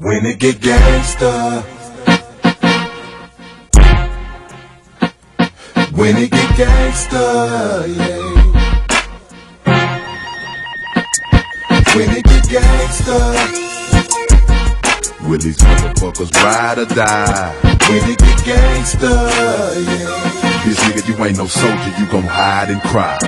When it get gangsta. When it get gangsta, yeah. When it get gangsta. Will these motherfuckers ride or die? When it get gangsta, yeah. This nigga, you ain't no soldier, you gon' hide and cry.